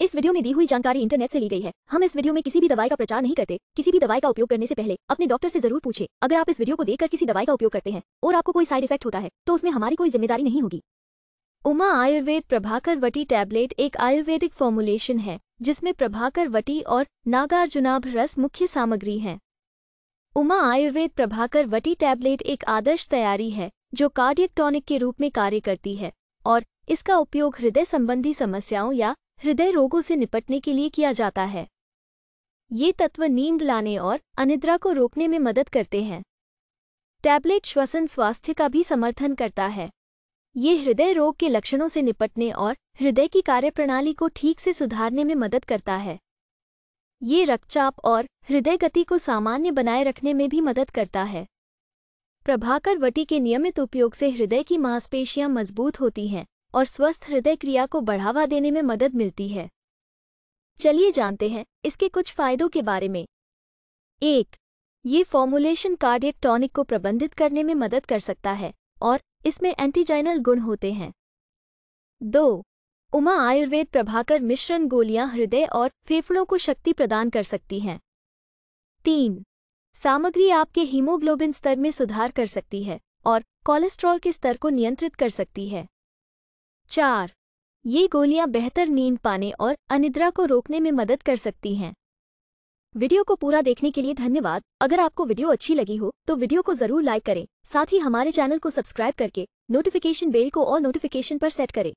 इस वीडियो में दी हुई जानकारी इंटरनेट से ली गई है। हम इस वीडियो में किसी भी दवाई का प्रचार नहीं करते। किसी भी दवाई का उपयोग करने से पहले अपने डॉक्टर से ज़रूर पूछे। अगर आप इस वीडियो को देखकर किसी दवाई का उपयोग करते हैं और आपको कोई साइड इफ़ेक्ट होता है तो उसमें हमारी कोई ज़िम्मेदारी नहीं होगी। उमा आयुर्वेद प्रभाकर वटी टैबलेट एक आयुर्वेदिक फॉर्मुलेशन है, जिसमें प्रभाकर वटी और नागार्जुनाभ रस मुख्य सामग्री हैं। उमा आयुर्वेद प्रभाकर वटी टैबलेट एक आदर्श तैयारी है, जो कार्डियक टॉनिक के रूप में कार्य करती है और इसका उपयोग हृदय संबंधी समस्याओं या हृदय रोगों से निपटने के लिए किया जाता है। ये तत्व नींद लाने और अनिद्रा को रोकने में मदद करते हैं। टैबलेट श्वसन स्वास्थ्य का भी समर्थन करता है। ये हृदय रोग के लक्षणों से निपटने और हृदय की कार्यप्रणाली को ठीक से सुधारने में मदद करता है। ये रक्तचाप और हृदय गति को सामान्य बनाए रखने में भी मदद करता है। प्रभाकर वटी के नियमित उपयोग से हृदय की मांसपेशियाँ मज़बूत होती हैं। और स्वस्थ हृदय क्रिया को बढ़ावा देने में मदद मिलती है। चलिए जानते हैं इसके कुछ फायदों के बारे में। एक, ये फॉर्मुलेशन कार्डियक टॉनिक को प्रबंधित करने में मदद कर सकता है और इसमें एंटीजाइनल गुण होते हैं। दो, उमा आयुर्वेद प्रभाकर मिश्रण गोलियाँ हृदय और फेफड़ों को शक्ति प्रदान कर सकती हैं। तीन, सामग्री आपके हीमोग्लोबिन स्तर में सुधार कर सकती है और कोलेस्ट्रॉल के स्तर को नियंत्रित कर सकती है। चार। ये गोलियाँ बेहतर नींद पाने और अनिद्रा को रोकने में मदद कर सकती हैं। वीडियो को पूरा देखने के लिए धन्यवाद। अगर आपको वीडियो अच्छी लगी हो तो वीडियो को ज़रूर लाइक करें। साथ ही हमारे चैनल को सब्सक्राइब करके नोटिफिकेशन बेल को और नोटिफिकेशन पर सेट करें।